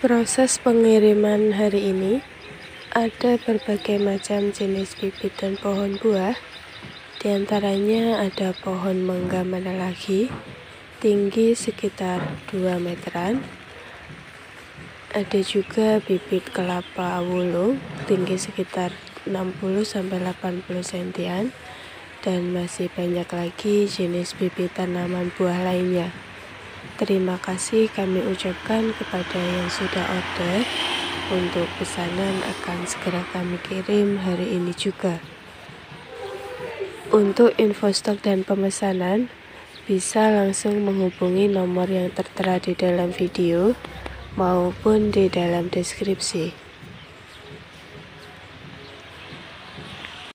Proses pengiriman hari ini ada berbagai macam jenis bibit dan pohon buah. Di antaranya ada pohon mangga mana lagi, tinggi sekitar 2 meteran. Ada juga bibit kelapa wulung, tinggi sekitar 60-80 cm. Dan masih banyak lagi jenis bibit tanaman buah lainnya. Terima kasih kami ucapkan kepada yang sudah order. Untuk pesanan akan segera kami kirim hari ini juga. Untuk info stok dan pemesanan, bisa langsung menghubungi nomor yang tertera di dalam video maupun di dalam deskripsi.